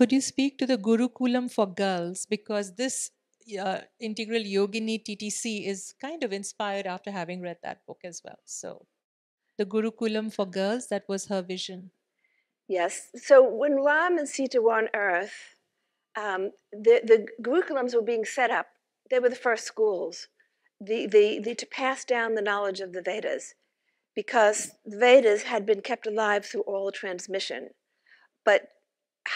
could you speak to the Gurukulam for girls? Because this uh, Integral Yogini TTC is kind of inspired after having read that book as well. So, the Gurukulam for girls, that was her vision. Yes. So, when Ram and Sita were on Earth, um, the, the Gurukulams were being set up. They were the first schools the, the, the, to pass down the knowledge of the Vedas because the Vedas had been kept alive through oral transmission. But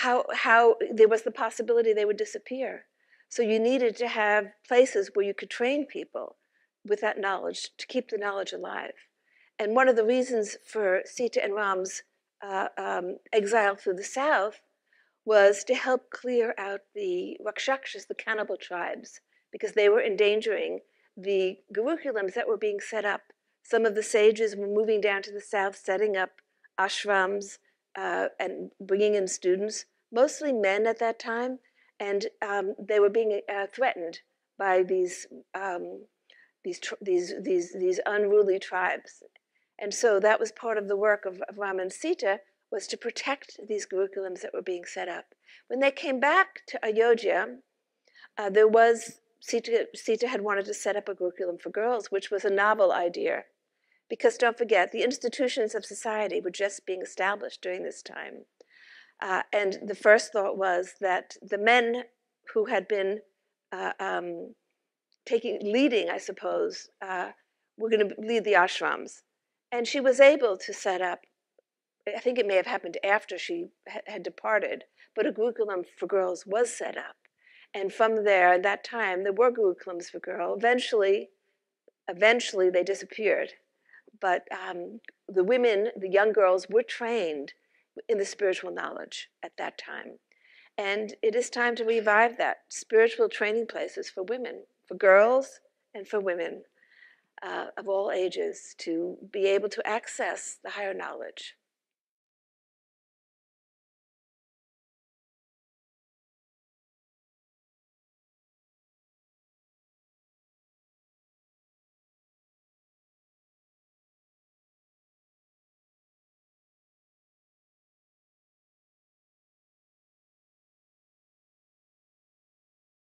how, how there was the possibility they would disappear. So you needed to have places where you could train people with that knowledge to keep the knowledge alive. And one of the reasons for Sita and Ram's uh, um, exile through the south was to help clear out the Rakshakshas, the cannibal tribes, because they were endangering the Gurukulams that were being set up. Some of the sages were moving down to the south, setting up ashrams uh, and bringing in students, mostly men at that time, and um, they were being uh, threatened by these, um, these, these, these, these unruly tribes. And so that was part of the work of, of Ram and Sita, was to protect these Gurukulams that were being set up. When they came back to Ayodhya, uh, there was Sita, Sita had wanted to set up a Gurukulam for girls, which was a novel idea. Because don't forget, the institutions of society were just being established during this time. Uh, and the first thought was that the men who had been uh, um, taking, leading, I suppose, uh, were going to lead the ashrams. And she was able to set up, I think it may have happened after she had departed, but a Gurukulam for girls was set up. And from there, at that time, there were Gurukulams for girls. Eventually, eventually they disappeared. But um, the women, the young girls, were trained in the spiritual knowledge at that time. And it is time to revive that spiritual training places for women, for girls, and for women uh, of all ages to be able to access the higher knowledge.